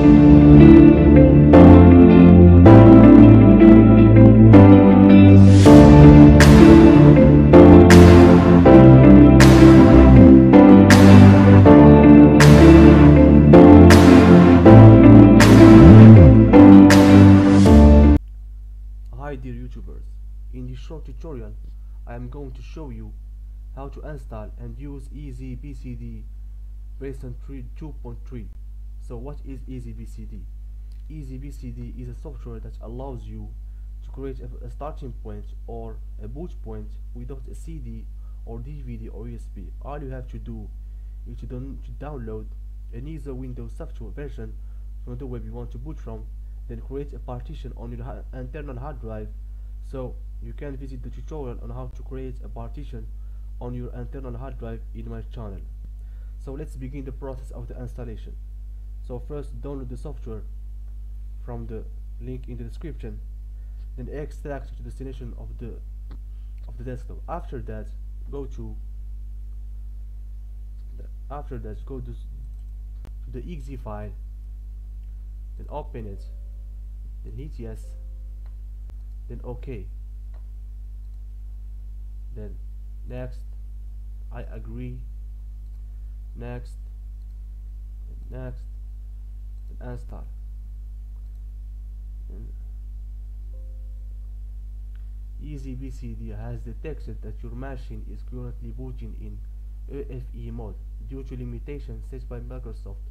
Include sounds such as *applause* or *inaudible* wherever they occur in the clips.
Hi dear YouTubers, in this short tutorial I am going to show you how to install and use EasyBCD version 3 2.3 so what is EasyBCD? EasyBCD is a software that allows you to create a, a starting point or a boot point without a CD or DVD or USB all you have to do is to, don to download an easy Windows software version from the web you want to boot from then create a partition on your ha- internal hard drive so you can visit the tutorial on how to create a partition on your internal hard drive in my channel. So let's begin the process of the installation so first download the software from the link in the description then extract to the destination of the of the desktop. After that go to the- after that go to, to the exe file then open it then hit yes then ok. Then next I agree. Next next install then EasyBCD has detected that your machine is currently booting in EFI mode due to limitations set by Microsoft.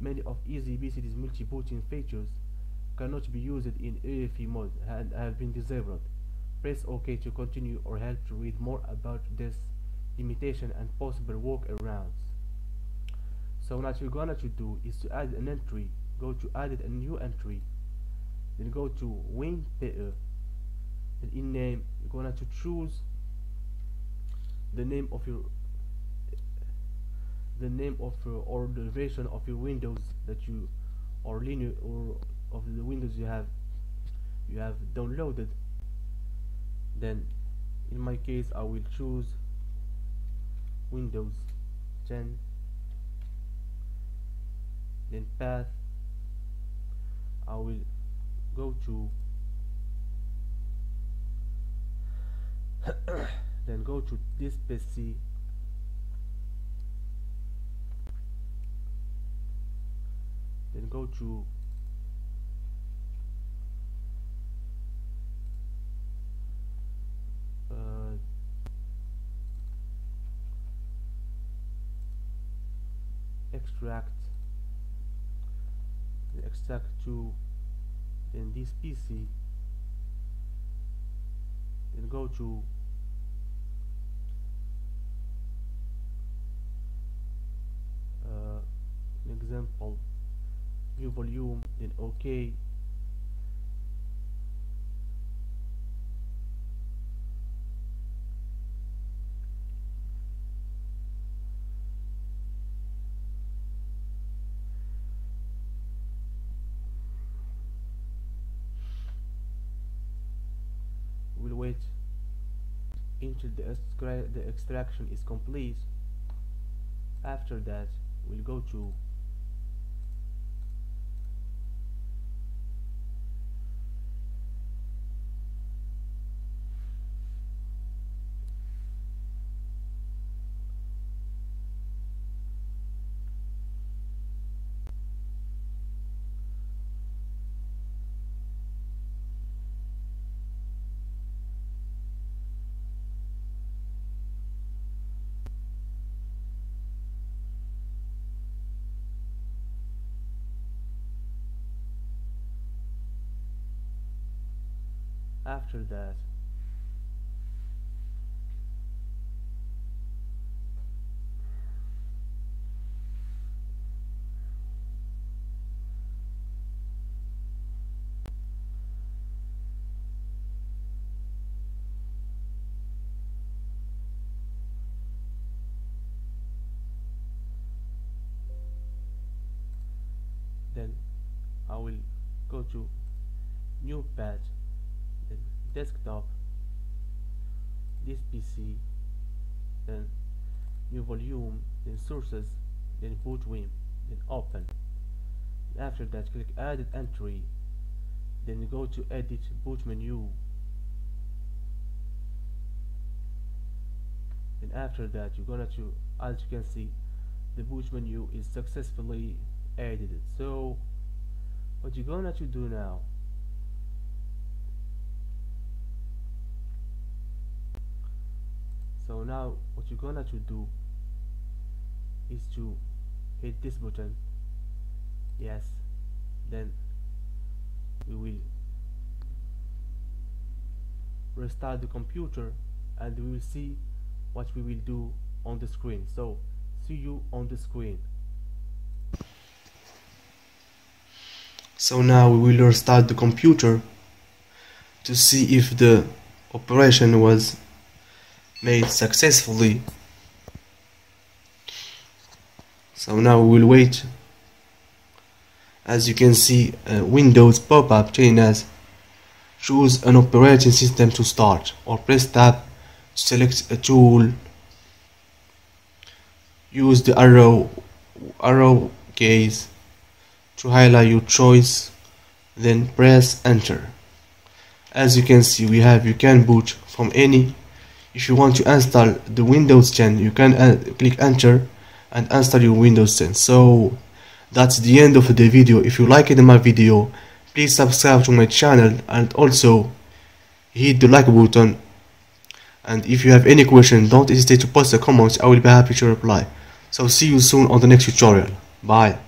Many of EasyBCD's multi-booting features cannot be used in EFI mode and have been disabled. Press OK to continue or help to read more about this limitation and possible workarounds. So what you're gonna to do is to add an entry, go to add a new entry, then go to WinPE, then in name you're gonna to choose the name of your the name of your, or the version of your Windows that you or Linux or of the Windows you have you have downloaded. Then in my case I will choose Windows 10 then path I will go to *coughs* then go to this PC. Then go to uh, extract extract to then this PC then go to uh, an example new volume then OK until the, the extraction is complete. After that we'll go to after that. Then I will go to new page desktop this PC then new volume then sources then boot.wim then open. After that click added entry then go to edit boot menu. And after that you're gonna to as you can see the boot menu is successfully edited. So what you're gonna to do now now what you're gonna to do is to hit this button. Yes. Then we will restart the computer and we will see what we will do on the screen. So see you on the screen. So now we will restart the computer to see if the operation was made successfully. So now we will wait. As you can see Windows pop-up telling us choose an operating system to start or press tab to select a tool. Use the arrow arrow keys to highlight your choice then press enter. As you can see we have you can boot from any if you want to install the Windows 10 you can uh, click enter and install your Windows 10 so that's the end of the video. If you liked my video please subscribe to my channel and also hit the like button. And if you have any question don't hesitate to post a comment I will be happy to reply. So see you soon on the next tutorial. Bye